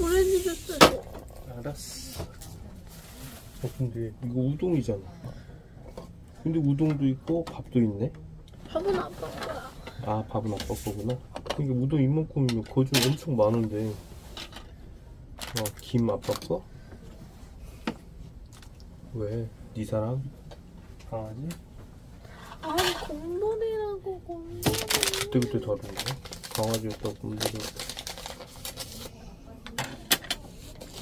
오렌지 주스 줘. 알았어. 어, 근데 이거 우동이잖아. 근데 우동도 있고 밥도 있네. 밥은 아빠 거야. 아 밥은 아빠 거구나. 그러니까 우동 이만큼이면 거좀 엄청 많은데. 어, 김 아빠 거? 왜? 네 사랑? 강아지? 아니 곰돌이라고 곰돌이. 그때그때 다른데? 강아지였다고 곰돌이였다.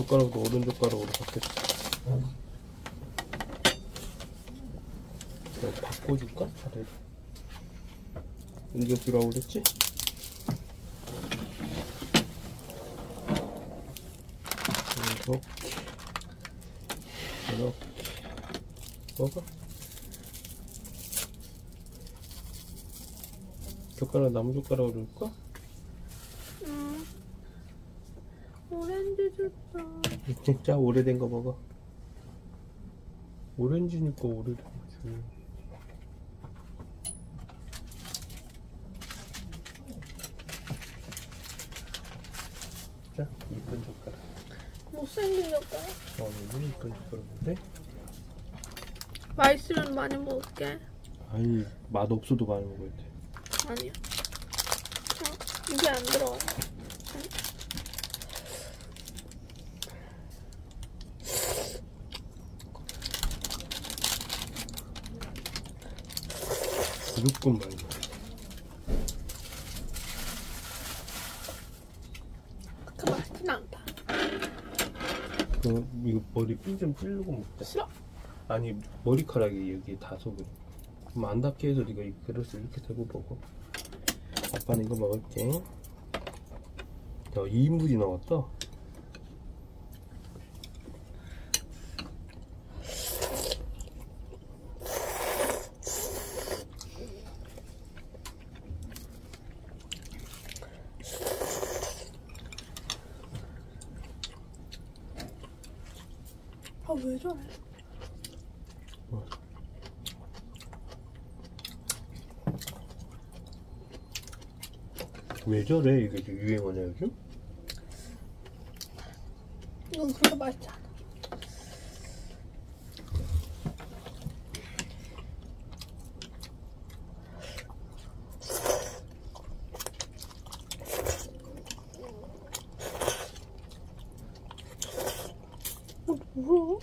젓가락도 어른 젓가락으로 바뀌었어. 내가 바꿔줄까? 차라리. 이거 주라고 그랬지? 이렇게. 이렇게. 먹어. 젓가락 나무 젓가락으로 줄까? 오렌지 주스. 진짜 오래된 거 먹어. 오렌지니까 오래된 거지. 자, 이쁜 젓가락. 못생긴 젓가락. 어, 이거 이쁜 젓가락인데? 맛있으면 많이 먹을게. 아니, 맛 없어도 많이 먹어야 돼. 아니야. 어, 입에 안 들어 무조건 많이 먹어. 그 맛있진 않다. 그, 이거 머리 핀 좀 찌르고 먹자. 싫어. 아니, 머리카락이 여기 닿아서 그래. 그럼 안 닿게 해서 네가 이 그릇을 이렇게 대고 먹어. 아빠는 이거 먹을게. 야, 2인분이 나왔다. 아 왜 저래? 왜 저래? 이게 유행하냐, 요즘? 이건 그렇게 맛있지 않아. 뭐야?